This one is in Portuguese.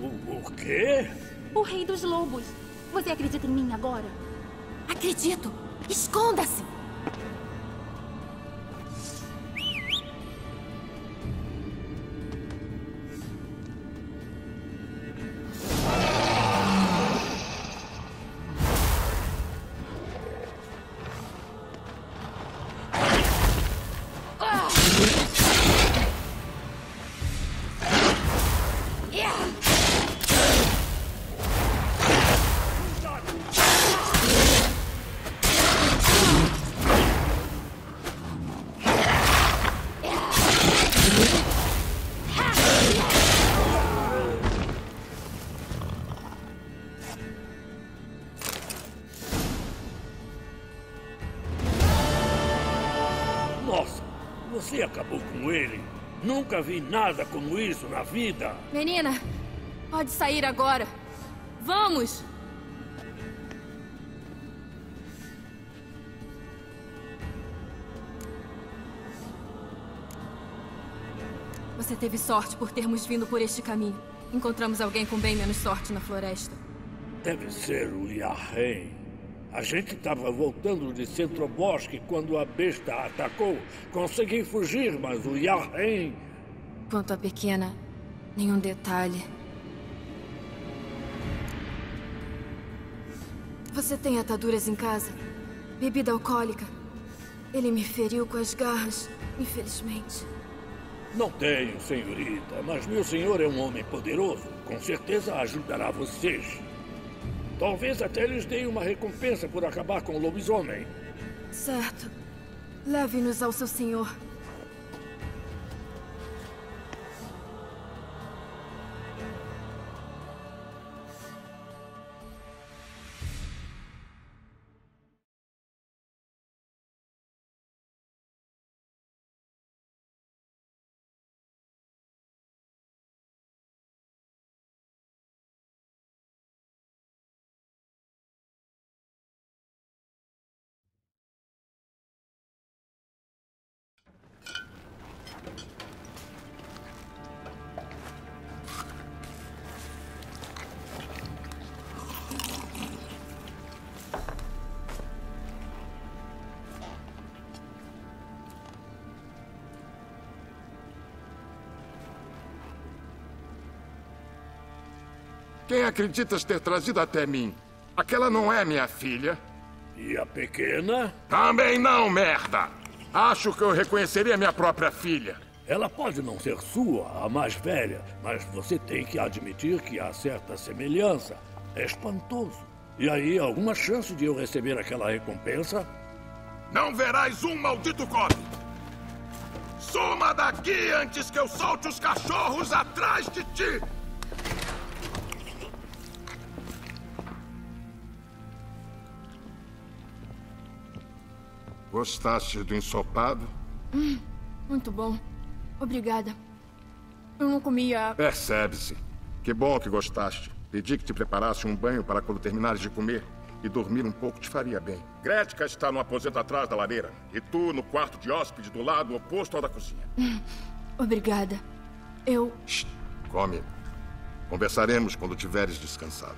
O, o, o quê? O rei dos lobos. Você acredita em mim agora? Acredito. Esconda-se. Você acabou com ele. Nunca vi nada como isso na vida. Menina, pode sair agora. Vamos! Você teve sorte por termos vindo por este caminho. Encontramos alguém com bem menos sorte na floresta. Deve ser o Yahen. A gente estava voltando de Centrobosque quando a besta atacou. Consegui fugir, mas o Yahen... Quanto à pequena, nenhum detalhe. Você tem ataduras em casa? Bebida alcoólica? Ele me feriu com as garras, infelizmente. Não tenho, senhorita, mas meu senhor é um homem poderoso. Com certeza ajudará vocês. Talvez até lhes dê uma recompensa por acabar com o lobisomem. Certo. Leve-nos ao seu senhor. Quem acreditas ter trazido até mim? Aquela não é minha filha? E a pequena? Também não, merda! Acho que eu reconheceria minha própria filha. Ela pode não ser sua, a mais velha, mas você tem que admitir que há certa semelhança. É espantoso. E aí, alguma chance de eu receber aquela recompensa? Não verás um maldito cobre! Suma daqui antes que eu solte os cachorros atrás de ti! Gostaste do ensopado? Muito bom. Obrigada. Eu não comia. Percebe-se. Que bom que gostaste. Pedi que te preparasse um banho para quando terminares de comer. E dormir um pouco te faria bem. Gretka está no aposento atrás da lareira. E tu no quarto de hóspede do lado oposto ao da cozinha. Obrigada. Eu. Shh, come. Conversaremos quando tiveres descansado.